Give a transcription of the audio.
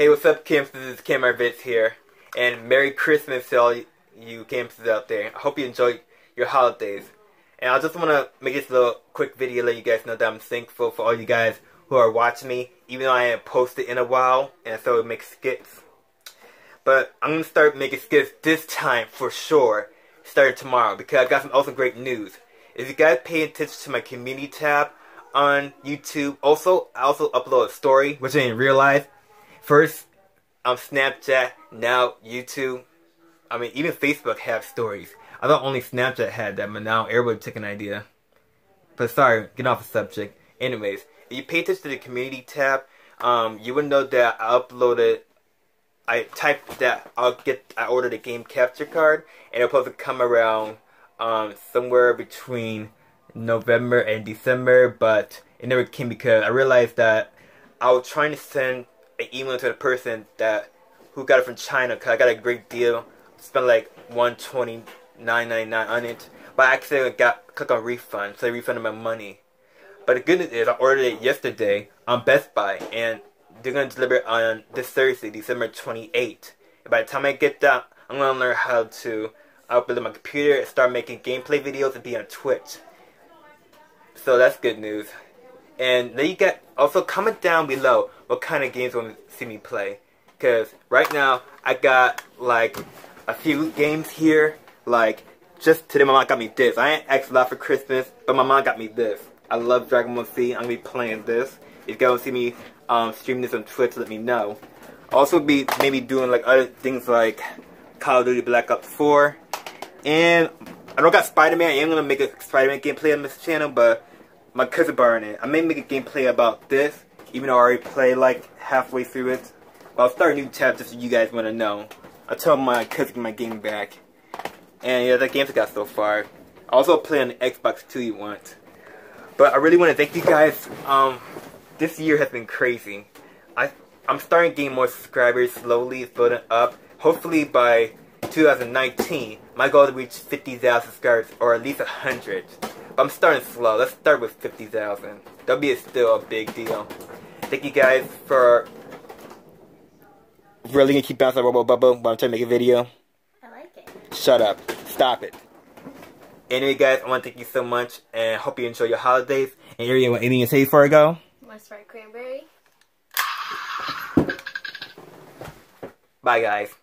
Hey, what's up, Camps? This is CAMRVIDS here, and Merry Christmas to all you Campers out there. I hope you enjoy your holidays. And I just want to make this little quick video, let you guys know that I'm thankful for all you guys who are watching me, even though I haven't posted in a while, and so it makes skits. But I'm going to start making skits this time for sure, starting tomorrow, because I got some also great news. If you guys pay attention to my community tab on YouTube, also, I also upload a story, which I didn't realize. First, on Snapchat, now YouTube. I mean, even Facebook have stories. I thought only Snapchat had that, but now everybody took an idea. But sorry, get off the subject. Anyways, if you pay attention to the community tab, um, you would know that I uploaded, I typed that I'll get, I ordered a game capture card, and supposed to come around um, somewhere between November and December, but it never came because I realized that I was trying to send an email to the person that who got it from China because I got a great deal. Spent like one twenty nine ninety nine on it, but I accidentally got click on refund, so they refunded my money. But the good news is I ordered it yesterday on Best Buy, and they're gonna deliver it on this Thursday, December twenty eighth. By the time I get that, I'm gonna learn how to upload my computer and start making gameplay videos and be on Twitch. So that's good news. And then you get also comment down below what kind of games you want to see me play. Because right now I got like a few games here. Like just today my mom got me this. I ain't asked a lot for Christmas, but my mom got me this. I love Dragon Ball Z. I'm gonna be playing this. If you guys see me um, stream this on Twitch, let me know. Also be maybe doing like other things like Call of Duty Black Ops 4. And I don't got Spider-Man. I am gonna make a Spider-Man gameplay on this channel, but my cousin borrowing it. I may make a gameplay about this, even though I already played like halfway through it. But I'll start a new tab just so you guys want to know. I told my cousin my game back. And yeah, that game's got so far. I also play on the Xbox 2 you want. But I really want to thank you guys. Um, this year has been crazy. I, I'm starting to gain more subscribers slowly. Building up. Hopefully by 2019, my goal is to reach 50,000 subscribers or at least 100. I'm starting slow. Let's start with 50,000. That'll be a, still a big deal. Thank you guys for really gonna keep bouncing Robo Bubble while I'm trying to make a video. I like it. Shut up. Stop it. Anyway, guys, I want to thank you so much and hope you enjoy your holidays. And Ariel, anything to say before I go? Sprite Cranberry. Bye, guys.